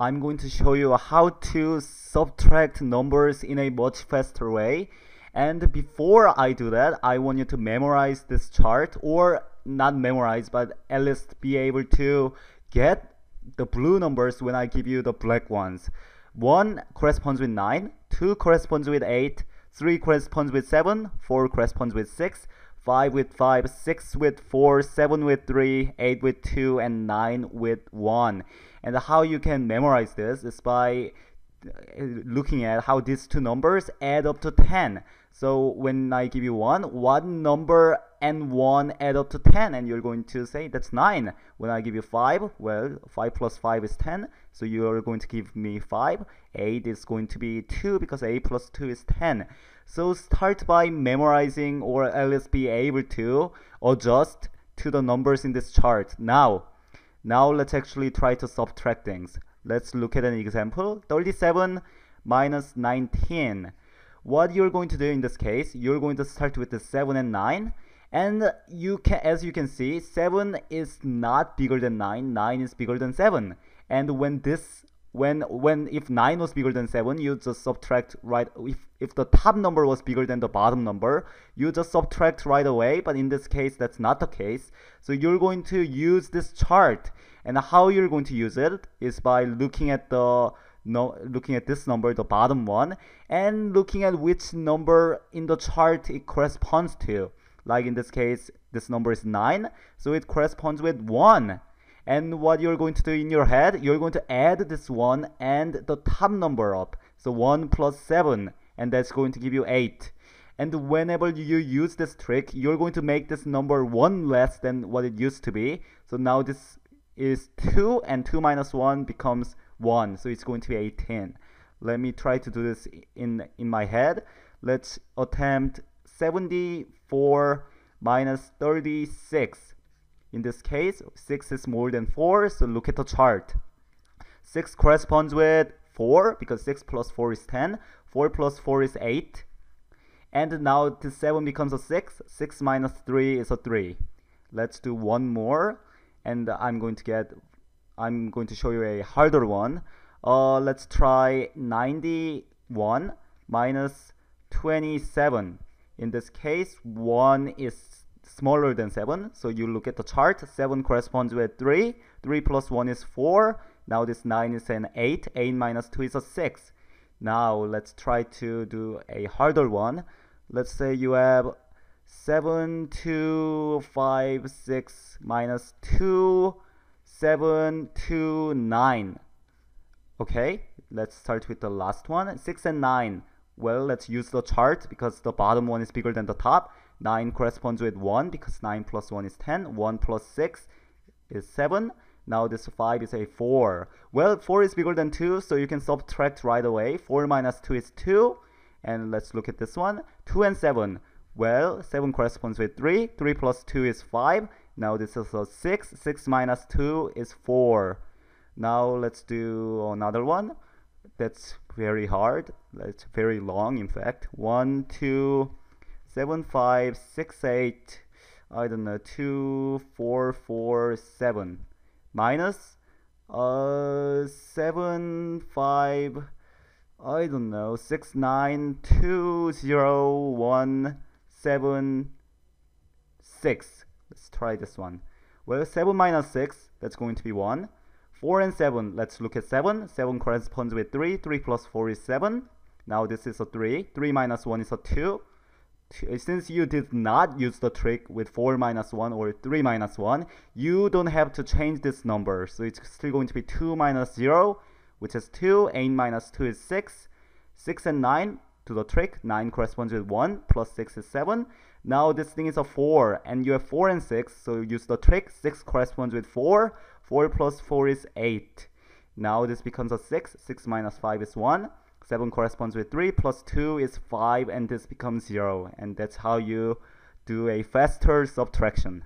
I'm going to show you how to subtract numbers in a much faster way. And before I do that, I want you to memorize this chart or not memorize, but at least be able to get the blue numbers when I give you the black ones. 1 corresponds with 9, 2 corresponds with 8, 3 corresponds with 7, 4 corresponds with 6, 5 with 5, 6 with 4, 7 with 3, 8 with 2, and 9 with 1. And how you can memorize this is by Uh, looking at how these two numbers add up to 10. So when I give you 1, one number and 1 add up to 10 and you're going to say that's 9. When I give you 5, well 5 plus 5 is 10 so you're going to give me 5. 8 is going to be 2 because 8 plus 2 is 10. So start by memorizing or at least be able to adjust to the numbers in this chart. Now, now let's actually try to subtract things. Let's look at an example. 37 minus 19. What you're going to do in this case, you're going to start with the 7 and 9. And you can, as you can see, 7 is not bigger than 9, 9 is bigger than 7. And when this when when if 9 was bigger than 7 you just subtract right if if the top number was bigger than the bottom number you just subtract right away but in this case that's not the case. So you're going to use this chart and how you're going to use it is by looking at the no looking at this number the bottom one and looking at which number in the chart it corresponds to. Like in this case this number is 9 so it corresponds with 1 and what you're going to do in your head, you're going to add this 1 and the top number up. So 1 plus 7, and that's going to give you 8. And whenever you use this trick, you're going to make this number 1 less than what it used to be. So now this is 2, and 2 minus 1 becomes 1. So it's going to be 18. Let me try to do this in, in my head. Let's attempt 74 minus 36. In this case, 6 is more than 4, so look at the chart. 6 corresponds with 4, because 6 plus 4 is 10. 4 plus 4 is 8. And now the 7 becomes a 6. 6 minus 3 is a 3. Let's do one more. And I'm going to get, I'm going to show you a harder one. Uh, let's try 91 minus 27. In this case, 1 is smaller than 7. So you look at the chart, 7 corresponds with 3. 3 plus 1 is 4. Now this 9 is an 8. 8 minus 2 is a 6. Now let's try to do a harder one. Let's say you have 7, 2, 5, 6 minus 2, 7, 2, 9. Okay, let's start with the last one. 6 and 9. Well, let's use the chart because the bottom one is bigger than the top. 9 corresponds with 1 because 9 plus 1 is 10. 1 plus 6 is 7. Now this 5 is a 4. Well, 4 is bigger than 2, so you can subtract right away. 4 minus 2 is 2. And let's look at this one. 2 and 7. Well, 7 corresponds with 3. 3 plus 2 is 5. Now this is a 6. 6 minus 2 is 4. Now let's do another one. That's very hard. That's very long, in fact. 1, 2, seven five six eight I don't know two four four seven minus uh seven five I don't know six nine two zero one seven six. Let's try this one. Well 7 minus 6 that's going to be 1 4 and 7 let's look at 7 7 corresponds with 3 3 plus 4 is 7 now this is a 3 3 minus 1 is a 2 since you did not use the trick with 4 minus 1 or 3 minus 1, you don't have to change this number. So it's still going to be 2 minus 0, which is 2. 8 minus 2 is 6. 6 and 9 to the trick. 9 corresponds with 1, plus 6 is 7. Now this thing is a 4, and you have 4 and 6, so you use the trick. 6 corresponds with 4. 4 plus 4 is 8. Now this becomes a 6. 6 minus 5 is 1. 7 corresponds with 3 plus 2 is 5 and this becomes 0 and that's how you do a faster subtraction.